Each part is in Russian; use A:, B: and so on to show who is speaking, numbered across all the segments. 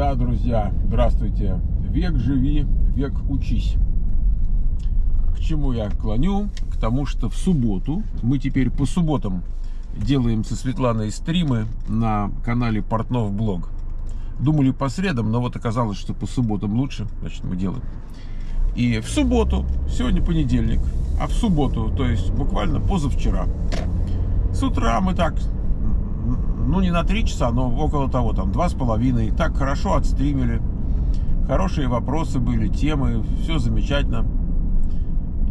A: Да, друзья, здравствуйте. Век живи, век учись. К чему я клоню? К тому, что в субботу, мы теперь по субботам делаем со Светланой стримы на канале Портнов Блог. Думали по средам, но вот оказалось, что по субботам лучше, значит мы делаем. И в субботу, сегодня понедельник, а в субботу, то есть буквально позавчера, с утра мы так ну не на три часа, но около того, там два с половиной. Так хорошо отстримили. Хорошие вопросы были, темы, все замечательно.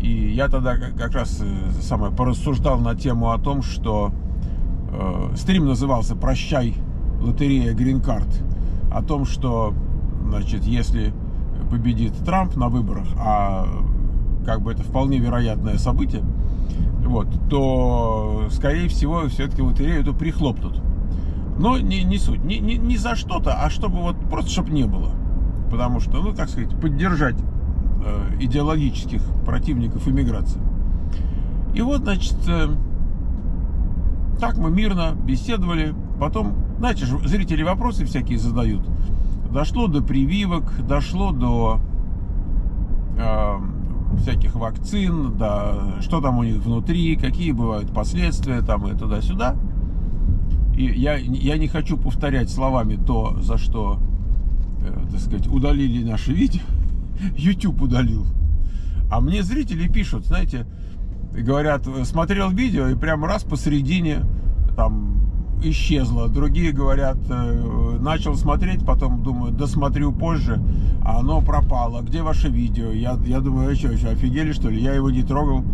A: И я тогда как раз э, самое порассуждал на тему о том, что э, стрим назывался «Прощай, лотерея Грин-карт». О том, что, значит, если победит Трамп на выборах, а как бы это вполне вероятное событие, вот, то, скорее всего, все-таки лотерею эту прихлопнут. Но не, не суть, не, не, не за что-то, а чтобы вот просто, чтобы не было. Потому что, ну, как сказать, поддержать э, идеологических противников иммиграции. И вот, значит, э, так мы мирно беседовали. Потом, знаете, зрители вопросы всякие задают. Дошло до прививок, дошло до э, всяких вакцин, да, что там у них внутри, какие бывают последствия там и туда-сюда. И я, я не хочу повторять словами то, за что, э, так сказать, удалили наше видео. YouTube удалил. А мне зрители пишут, знаете, говорят, смотрел видео и прямо раз посередине там исчезло. Другие говорят, э, начал смотреть, потом думаю, досмотрю позже, а оно пропало. Где ваше видео? Я, я думаю, а что, что, офигели что ли? Я его не трогал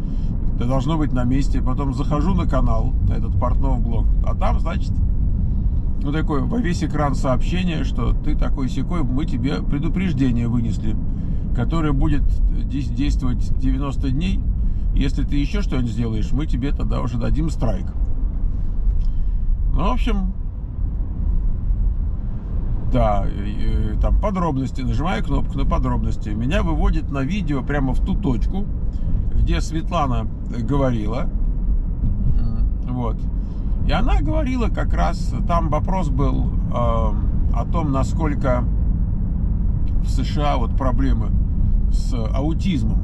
A: это должно быть на месте. Потом захожу на канал, этот Портнов блог, а там, значит, ну такое во весь экран сообщение, что ты такой секой, мы тебе предупреждение вынесли, которое будет действовать 90 дней. Если ты еще что-нибудь сделаешь, мы тебе тогда уже дадим страйк. Ну, в общем, да, там подробности, нажимаю кнопку на подробности, меня выводит на видео прямо в ту точку, где Светлана говорила. Вот. И она говорила как раз, там вопрос был э, о том, насколько в США вот проблемы с аутизмом.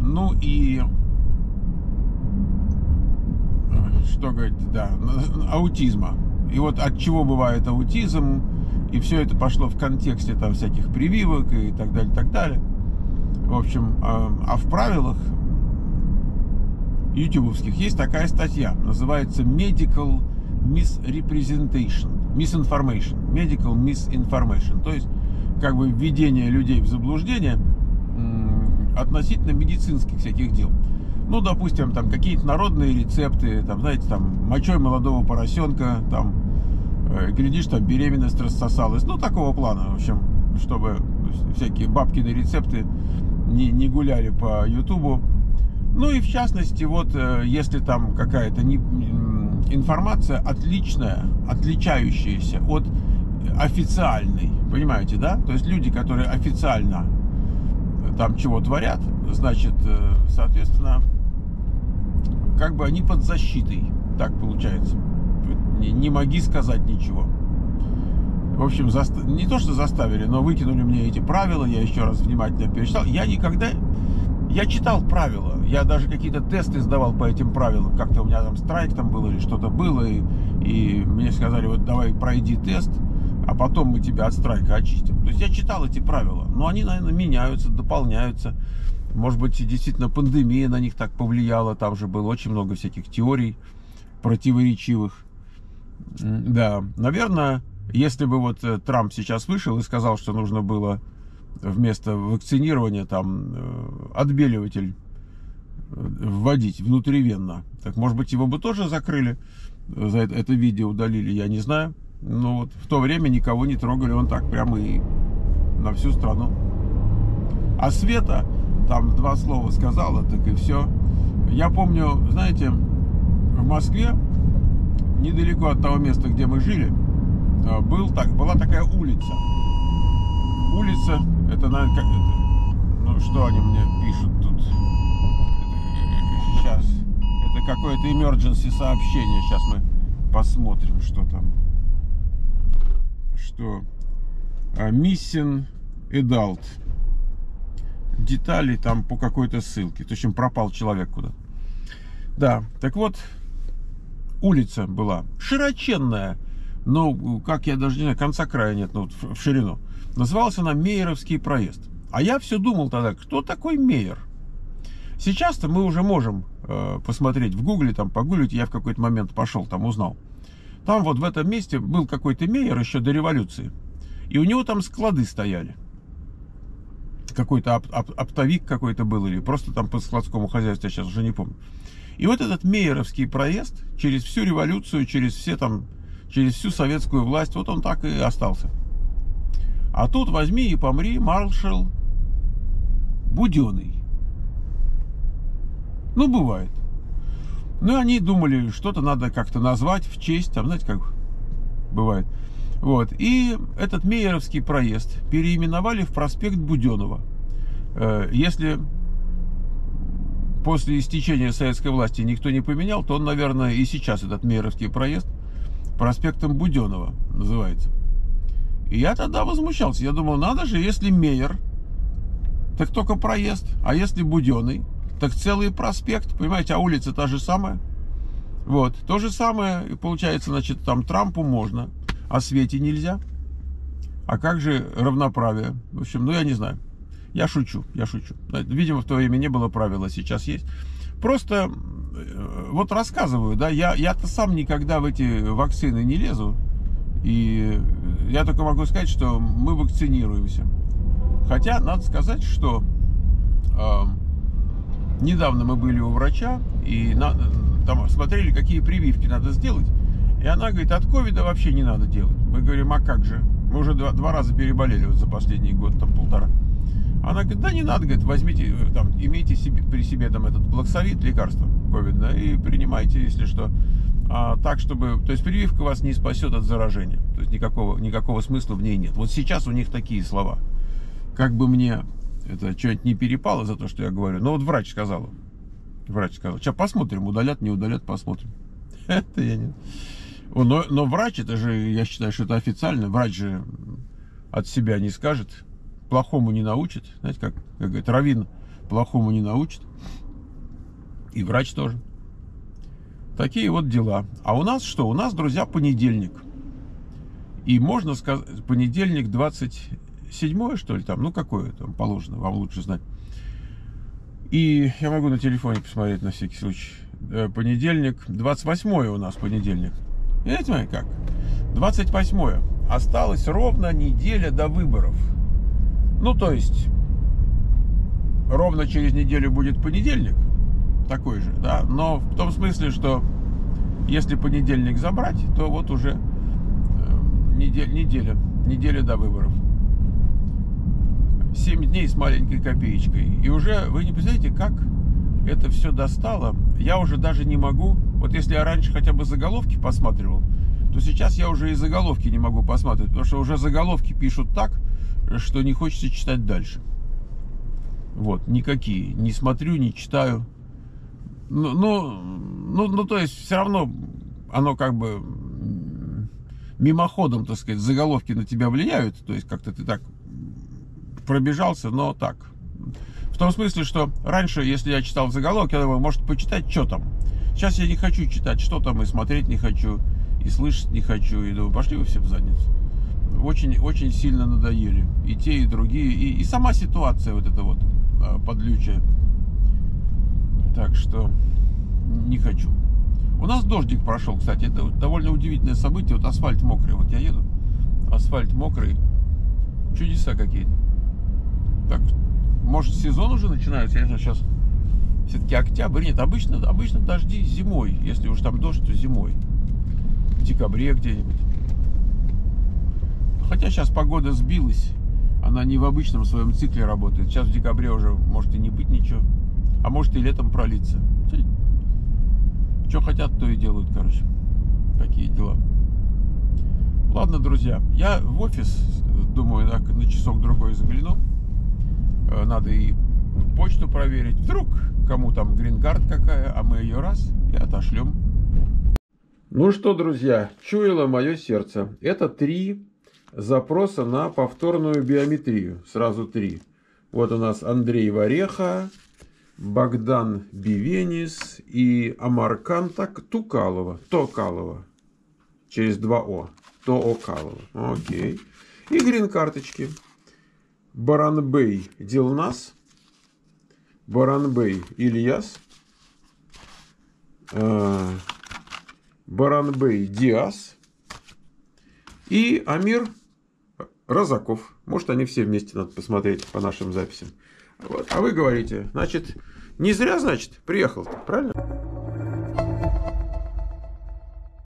A: Ну и что говорить, да, аутизма. И вот от чего бывает аутизм, и все это пошло в контексте там всяких прививок и так далее, так далее. В общем, а, а в правилах ютубовских есть такая статья, называется Medical Misrepresentation, Misinformation, Medical Misinformation, то есть как бы введение людей в заблуждение относительно медицинских всяких дел. Ну, допустим, там какие-то народные рецепты, там, знаете, там, мочой молодого поросенка, там, э, глядишь, там, беременность рассосалась, ну, такого плана, в общем, чтобы всякие бабкины рецепты не, не гуляли по Ютубу. Ну и в частности, вот э, если там какая-то не, информация отличная, отличающаяся от официальной, понимаете, да? То есть люди, которые официально там чего творят, значит, э, соответственно, как бы они под защитой, так получается. Не, не моги сказать ничего. В общем, заста... не то, что заставили, но выкинули мне эти правила, я еще раз внимательно перечитал. Я никогда... Я читал правила, я даже какие-то тесты сдавал по этим правилам. Как-то у меня там страйк там был или что-то было, и, и мне сказали, вот давай пройди тест, а потом мы тебя от страйка очистим. То есть я читал эти правила, но они, наверное, меняются, дополняются. Может быть, действительно пандемия на них так повлияла, там же было очень много всяких теорий противоречивых. Да, наверное, если бы вот э, Трамп сейчас вышел и сказал, что нужно было вместо вакцинирования там э, отбеливатель э, вводить внутривенно, так может быть его бы тоже закрыли, за это, это видео удалили, я не знаю. Но вот в то время никого не трогали, он так прямо и на всю страну. А Света там два слова сказала, так и все. Я помню, знаете, в Москве, недалеко от того места, где мы жили, был так, была такая улица. Улица, это, наверное, как это, ну что они мне пишут тут? Это, сейчас, это какое-то emergency сообщение. Сейчас мы посмотрим, что там, что Missing Adult. Детали там по какой-то ссылке. То есть пропал человек куда. Да, так вот, улица была широченная, но, как я даже не знаю, конца края нет, ну, в ширину. Называлась она Мейеровский проезд. А я все думал тогда, кто такой Мейер? Сейчас-то мы уже можем э, посмотреть в гугле, там погуглить, я в какой-то момент пошел, там узнал. Там вот в этом месте был какой-то Мейер еще до революции. И у него там склады стояли. Какой-то оп оп оптовик какой-то был, или просто там по складскому хозяйству, я сейчас уже не помню. И вот этот Мейеровский проезд через всю революцию, через все там, через всю советскую власть, вот он так и остался. А тут возьми и помри, маршал Буденный. Ну, бывает. Ну, они думали, что-то надо как-то назвать в честь, там, знаете, как бывает. Вот. И этот Мейеровский проезд переименовали в проспект Буденова. Э, если после истечения советской власти никто не поменял, то он, наверное, и сейчас этот Мейеровский проезд проспектом Буденова называется. И я тогда возмущался. Я думал, надо же, если Мейер, так только проезд. А если Буденный, так целый проспект. Понимаете, а улица та же самая. Вот, то же самое, получается, значит, там Трампу можно, а Свете нельзя. А как же равноправие? В общем, ну я не знаю. Я шучу, я шучу. Видимо, в то время не было правила, сейчас есть. Просто вот рассказываю, да, я, я-то сам никогда в эти вакцины не лезу. И я только могу сказать, что мы вакцинируемся. Хотя, надо сказать, что э, недавно мы были у врача, и на, там смотрели, какие прививки надо сделать. И она говорит, от ковида вообще не надо делать. Мы говорим, а как же? Мы уже два, два раза переболели вот за последний год, там полтора. Она говорит, да не надо, говорит, возьмите, э, там, имейте себе, при себе там этот блоксовит, лекарство ковидное, и принимайте, если что. А, так, чтобы, то есть прививка вас не спасет от заражения. То есть никакого, никакого смысла в ней нет. Вот сейчас у них такие слова. Как бы мне это что-нибудь не перепало за то, что я говорю. Но вот врач сказал. Врач сказал. Сейчас посмотрим, удалят, не удалят, посмотрим. Это я не... Но, но врач, это же, я считаю, что это официально. Врач же от себя не скажет плохому не научит. Знаете, как, как говорит, равин плохому не научит. И врач тоже. Такие вот дела. А у нас что? У нас, друзья, понедельник. И можно сказать, понедельник 27 что ли там? Ну, какое там положено, вам лучше знать. И я могу на телефоне посмотреть на всякий случай. Э, понедельник, 28 у нас понедельник. Видите, как? 28 Осталась ровно неделя до выборов. Ну, то есть, ровно через неделю будет понедельник, такой же, да, но в том смысле, что если понедельник забрать, то вот уже э, неделя, неделя, неделя до выборов. 7 дней с маленькой копеечкой. И уже, вы не представляете, как это все достало. Я уже даже не могу, вот если я раньше хотя бы заголовки посматривал, то сейчас я уже и заголовки не могу посмотреть, потому что уже заголовки пишут так, что не хочется читать дальше. Вот, никакие. Не смотрю, не читаю. Ну, ну, ну, ну, то есть, все равно оно как бы мимоходом, так сказать, заголовки на тебя влияют. То есть, как-то ты так пробежался, но так. В том смысле, что раньше, если я читал заголовки, я думал, может, почитать, что там. Сейчас я не хочу читать, что там, и смотреть не хочу, и слышать не хочу. И думаю, пошли вы все в задницу очень, очень сильно надоели. И те, и другие. И, и сама ситуация вот эта вот а, подлючая. Так что не хочу. У нас дождик прошел, кстати. Это довольно удивительное событие. Вот асфальт мокрый. Вот я еду. Асфальт мокрый. Чудеса какие-то. Так, может сезон уже начинается? Я сейчас все-таки октябрь. Нет, обычно, обычно дожди зимой. Если уж там дождь, то зимой. В декабре где-нибудь. Хотя сейчас погода сбилась. Она не в обычном своем цикле работает. Сейчас в декабре уже может и не быть ничего. А может и летом пролиться. Что хотят, то и делают, короче. Такие дела. Ладно, друзья, я в офис, думаю, так, на часок другой загляну. Э, надо и почту проверить. Вдруг кому там грингард какая, а мы ее раз и отошлем. Ну что, друзья, чуяло мое сердце. Это три запроса на повторную биометрию. Сразу три. Вот у нас Андрей Вареха, Богдан Бивенис и Амаркан так, Тукалова. Токалова. Через два О. Тоокалова. Окей. И грин-карточки. Баранбей Дилнас. Баранбей Ильяс. Э, Баранбей Диас. И Амир Розаков. Может, они все вместе надо посмотреть по нашим записям. Вот. А вы говорите, значит, не зря, значит, приехал, правильно?